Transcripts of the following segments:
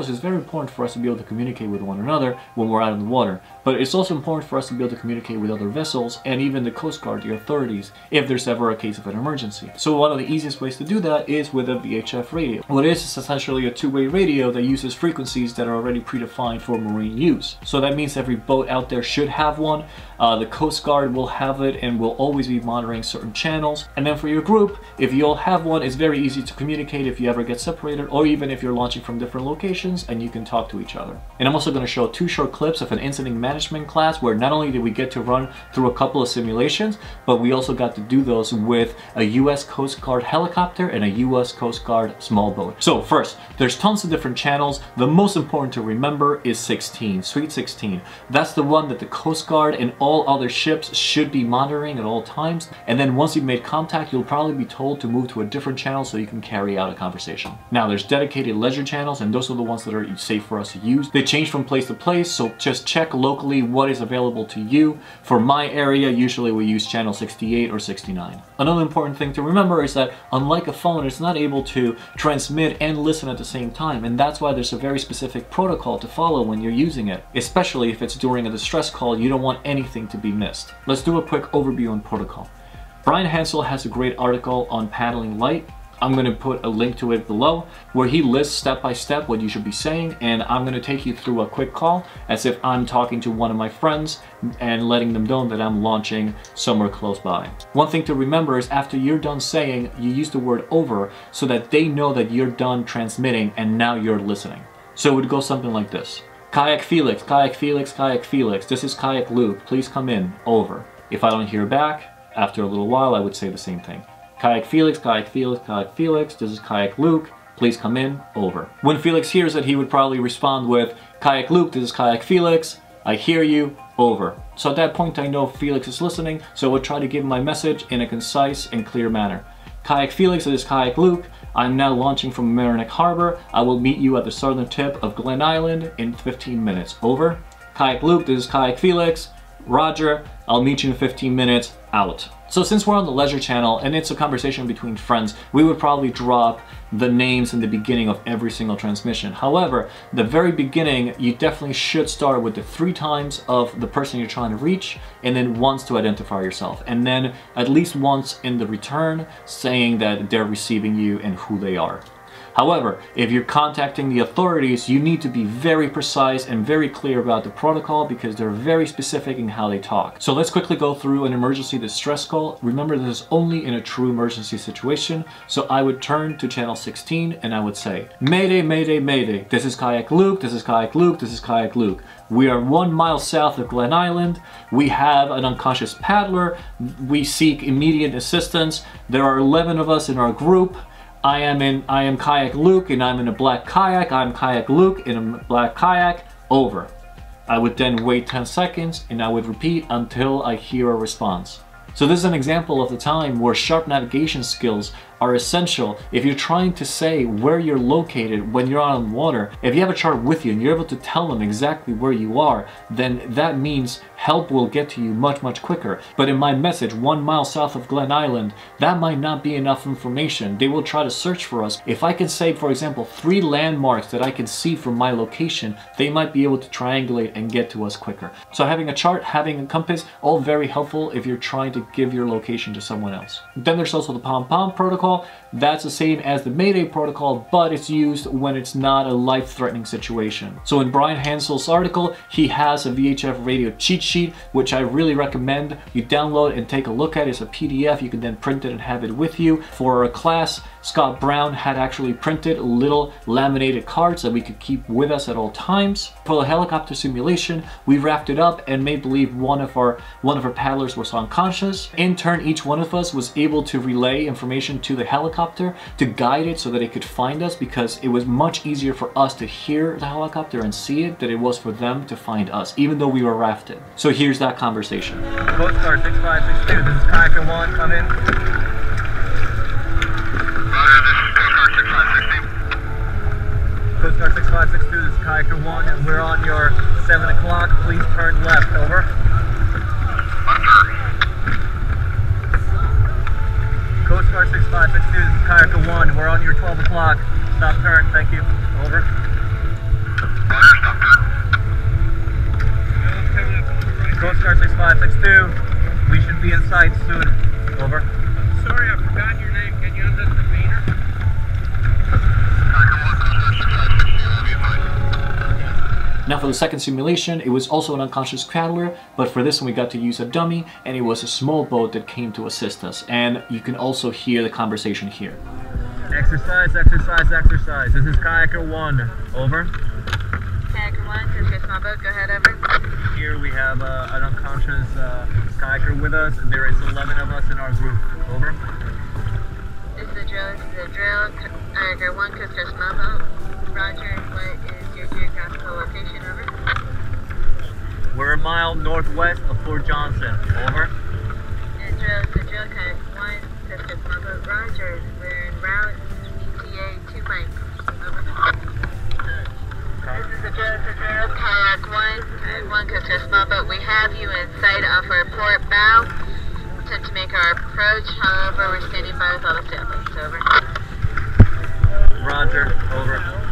it's very important for us to be able to communicate with one another when we're out in the water. But it's also important for us to be able to communicate with other vessels and even the Coast Guard, the authorities, if there's ever a case of an emergency. So one of the easiest ways to do that is with a VHF radio. What it is is essentially a two-way radio that uses frequencies that are already predefined for marine use. So that means every boat out there should have one. Uh, the Coast Guard will have it and will always be monitoring certain channels. And then for your group, if you all have one, it's very easy to communicate if you ever get separated or even if you're launching from different locations and you can talk to each other. And I'm also going to show two short clips of an incident management class where not only did we get to run through a couple of simulations, but we also got to do those with a US Coast Guard helicopter and a US Coast Guard small boat. So first, there's tons of different channels. The most important to remember is 16, Sweet 16. That's the one that the Coast Guard and all other ships should be monitoring at all times. And then once you've made contact, you'll probably be told to move to a different channel so you can carry out a conversation. Now there's dedicated leisure channels and those are the ones that are safe for us to use. They change from place to place, so just check locally what is available to you. For my area, usually we use channel 68 or 69. Another important thing to remember is that unlike a phone, it's not able to transmit and listen at the same time. And that's why there's a very specific protocol to follow when you're using it, especially if it's during a distress call, you don't want anything to be missed. Let's do a quick overview on protocol. Bryan Hansel has a great article on paddling light I'm to put a link to it below where he lists step by step what you should be saying and I'm to take you through a quick call as if I'm talking to one of my friends and letting them know that I'm launching somewhere close by. One thing to remember is after you're done saying, you use the word over so that they know that you're done transmitting and now you're listening. So it would go something like this. Kayak Felix, Kayak Felix, Kayak Felix, this is Kayak Luke, please come in, over. If I don't hear back, after a little while I would say the same thing. Kayak Felix, Kayak Felix, Kayak Felix, this is Kayak Luke, please come in, over. When Felix hears it, he would probably respond with, Kayak Luke, this is Kayak Felix, I hear you, over. So at that point I know Felix is listening, so I would try to give my message in a concise and clear manner. Kayak Felix, this is Kayak Luke, I'm now launching from Mamaroneck Harbor. I will meet you at the southern tip of Glen Island in 15 minutes. Over. Kayak Luke, this is Kayak Felix. Roger, I'll meet you in 15 minutes. Out. So since we're on the leisure channel and it's a conversation between friends, we would probably drop the names in the beginning of every single transmission. However, the very beginning, you definitely should start with the three times of the person you're trying to reach and then once to identify yourself. And then at least once in the return saying that they're receiving you and who they are. However, if you're contacting the authorities, you need to be very precise and very clear about the protocol because they're very specific in how they talk. So let's quickly go through an emergency distress call. Remember this is only in a true emergency situation. So I would turn to channel 16 and I would say, Mayday, Mayday, Mayday. This is Kayak Luke, this is Kayak Luke, this is Kayak Luke. We are one mile south of Glen Island. We have an unconscious paddler. We seek immediate assistance. There are 11 of us in our group. I am in, I am Kayak Luke and I'm in a black kayak. I'm Kayak Luke in a black kayak. Over. I would then wait 10 seconds and I would repeat until I hear a response. So this is an example of the time where sharp navigation skills are essential if you're trying to say where you're located when you're out on water. If you have a chart with you and you're able to tell them exactly where you are, then that means help will get to you much, much quicker. But in my message, one mile south of Glen Island, that might not be enough information. They will try to search for us. If I can say, for example, three landmarks that I can see from my location, they might be able to triangulate and get to us quicker. So having a chart, having a compass, all very helpful if you're trying to give your location to someone else. Then there's also the pan-pan protocol difficult that's the same as the Mayday protocol, but it's used when it's not a life-threatening situation. So in Bryan Hansel's article, he has a VHF radio cheat sheet which I really recommend you download and take a look at. It's a PDF. You can then print it and have it with you. For a class, Scott Brown had actually printed little laminated cards that we could keep with us at all times. For the helicopter simulation, we wrapped it up and made believe one of our one of our paddlers was unconscious. In turn, each one of us was able to relay information to the helicopter to guide it so that it could find us because it was much easier for us to hear the helicopter and see it than it was for them to find us, even though we were rafted. So here's that conversation. Coast Guard 6562, this is Kayaker 1, come in. Coast Guard 6562, this is Kayaker 1, and we're on your 7 o'clock, please turn left, over. News, Kayaker 1. We're on your 12 o'clock. Stop turn, thank you. Over. Coast Guard 6562. We should be inside soon. Over. Now for the second simulation, it was also an unconscious cradler, but for this one we got to use a dummy, and it was a small boat that came to assist us. And you can also hear the conversation here. Exercise, exercise, exercise. This is Kayaker 1. Over. Kayaker 1, Coast my Boat, go ahead, over. Here we have uh, an unconscious uh, kayaker with us. There is 11 of us in our group. Over. This is the drill, this is the drill. Kayaker 1, Coast Guard Small Boat. Roger, what is your geographical location, over? We're a mile northwest of Fort Johnson. Over. And drill, the drill, Kayaker 1, Coast Guard Small Boat. Roger, we're en route, ETA 2 miles. Over. This is the drill, the drill. Kayak 1, Kayak 1, Coast Guard Small Boat. We have you in sight off our port bow. Attempt to make our approach, however, we're standing by with all the sailboats. Over. Roger. Over.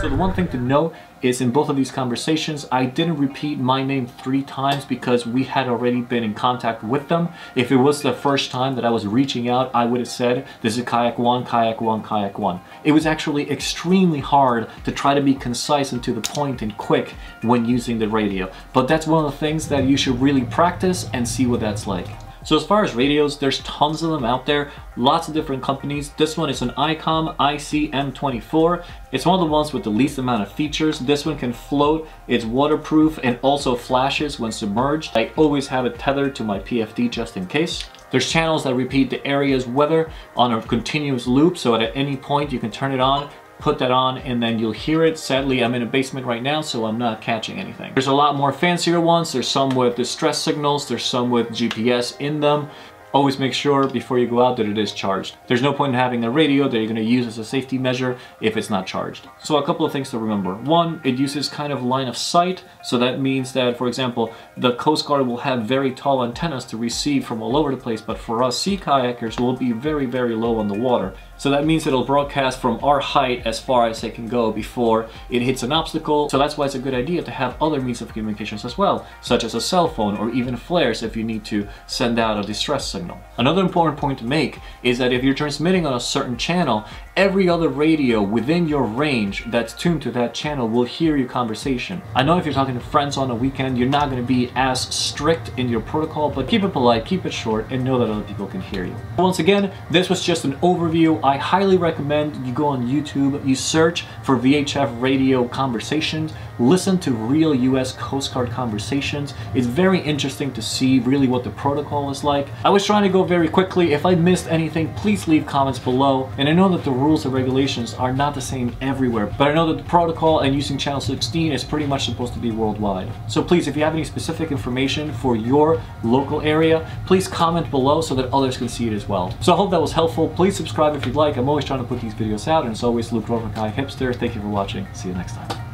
So the one thing to know is in both of these conversations, I didn't repeat my name three times because we had already been in contact with them. If it was the first time that I was reaching out, I would have said, this is Kayak 1, Kayak 1, Kayak 1. It was actually extremely hard to try to be concise and to the point and quick when using the radio. But that's one of the things that you should really practice and see what that's like. So as far as radios, there's tons of them out there, lots of different companies. This one is an ICOM ICM24. It's one of the ones with the least amount of features. This one can float, it's waterproof, and also flashes when submerged. I always have it tethered to my PFD just in case. There's channels that repeat the area's weather on a continuous loop, so at any point you can turn it on put that on and then you'll hear it. Sadly, I'm in a basement right now, so I'm not catching anything. There's a lot more fancier ones. There's some with distress signals. There's some with GPS in them. Always make sure before you go out that it is charged. There's no point in having a radio that you're going to use as a safety measure if it's not charged. So a couple of things to remember. One, it uses kind of line of sight. So that means that, for example, the Coast Guard will have very tall antennas to receive from all over the place, but for us sea kayakers, we'll be very, very low on the water. So that means it'll broadcast from our height as far as it can go before it hits an obstacle. So that's why it's a good idea to have other means of communications as well, such as a cell phone or even flares if you need to send out a distress signal. Another important point to make is that if you're transmitting on a certain channel, every other radio within your range that's tuned to that channel will hear your conversation. I know if you're talking to friends on a weekend, you're not going to be as strict in your protocol, but keep it polite, keep it short, and know that other people can hear you. Once again, this was just an overview. I highly recommend you go on YouTube, you search for VHF radio conversations, listen to real US Coast Guard conversations. It's very interesting to see really what the protocol is like. I was trying to go very quickly. If I missed anything, please leave comments below. And I know that the rules and regulations are not the same everywhere, but I know that the protocol and using channel 16 is pretty much supposed to be worldwide. So please, if you have any specific information for your local area, please comment below so that others can see it as well. So I hope that was helpful. Please subscribe if you'd like. I'm always trying to put these videos out, and as always, Luke Rover Kayak Hipster. Thank you for watching. See you next time.